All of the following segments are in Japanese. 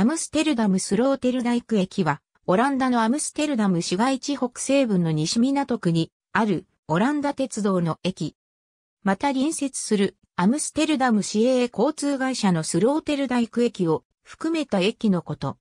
アムステルダムスローテルダイク駅は、オランダのアムステルダム市街地北西部の西港区にあるオランダ鉄道の駅。また隣接するアムステルダム市営交通会社のスローテルダイク駅を含めた駅のこと。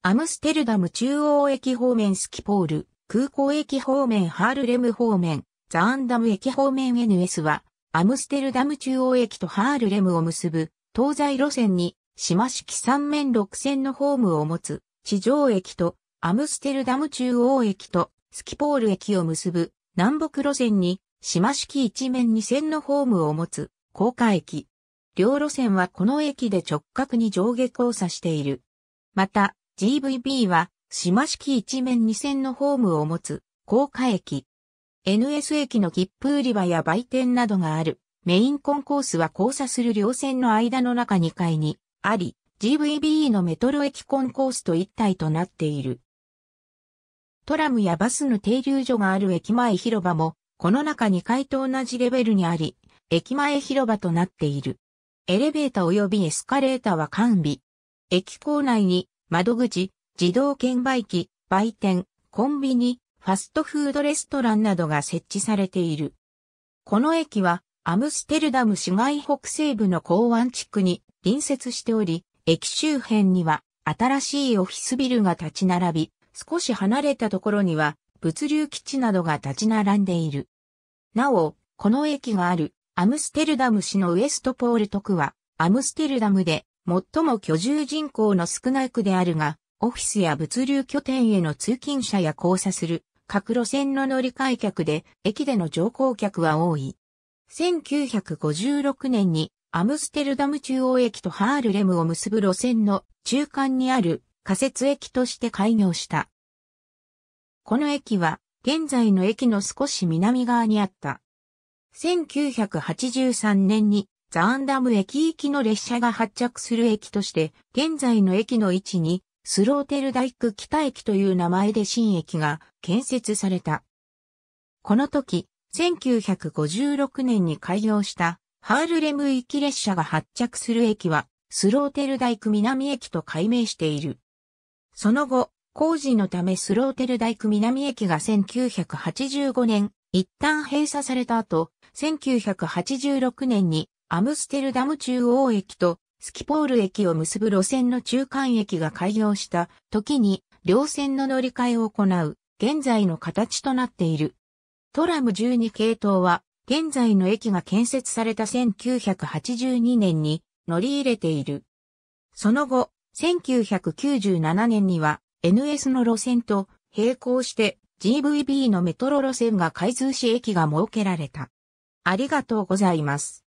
アムステルダム中央駅方面スキポール、空港駅方面ハールレム方面、ザーンダム駅方面 NS は、アムステルダム中央駅とハールレムを結ぶ東西路線に島式三面六線のホームを持つ地上駅とアムステルダム中央駅とスキポール駅を結ぶ南北路線に島式一面二線のホームを持つ高架駅。両路線はこの駅で直角に上下交差している。また GVB は島式一面二線のホームを持つ高架駅。NS 駅の切符売り場や売店などがある。メインコンコースは交差する両線の間の中2階にあり、GVB のメトロ駅コンコースと一体となっている。トラムやバスの停留所がある駅前広場も、この中2階と同じレベルにあり、駅前広場となっている。エレベーター及びエスカレーターは完備。駅構内に窓口、自動券売機、売店、コンビニ、ファストフードレストランなどが設置されている。この駅はアムステルダム市街北西部の港湾地区に隣接しており、駅周辺には新しいオフィスビルが立ち並び、少し離れたところには物流基地などが立ち並んでいる。なお、この駅があるアムステルダム市のウエストポール特は、アムステルダムで最も居住人口の少ない区であるが、オフィスや物流拠点への通勤者や交差する各路線の乗り換え客で駅での乗降客は多い。1956年にアムステルダム中央駅とハールレムを結ぶ路線の中間にある仮設駅として開業した。この駅は現在の駅の少し南側にあった。1983年にザーンダム駅行きの列車が発着する駅として現在の駅の位置にスローテルダイク北駅という名前で新駅が建設された。この時、1956年に開業したハールレム行き列車が発着する駅はスローテルダイク南駅と改名している。その後、工事のためスローテルダイク南駅が1985年、一旦閉鎖された後、1986年にアムステルダム中央駅とスキポール駅を結ぶ路線の中間駅が開業した時に両線の乗り換えを行う現在の形となっている。トラム12系統は、現在の駅が建設された1982年に乗り入れている。その後、1997年には NS の路線と並行して GVB のメトロ路線が開通し駅が設けられた。ありがとうございます。